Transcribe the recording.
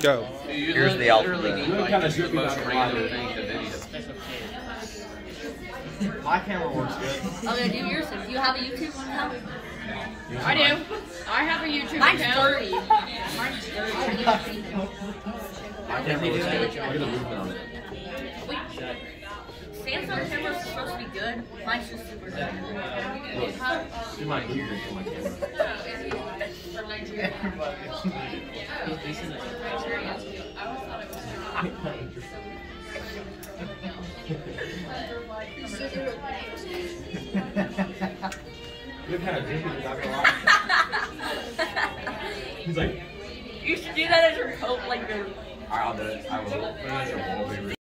Go. Here's the alphabet. You kind of shoot most random thing to video. My camera works good. Oh, yeah, do yours. Do you have a YouTube account? I do. I have a YouTube Mine's account. 30. Mine's 30. My camera works good. Look at the movement on it. Wait, Samsung camera's supposed to be good. Mine's just super good. Do my ear to my camera. Oh, You're kind of you're not gonna lie. He's like, You should do that as your coat, like your I'll do it. I will.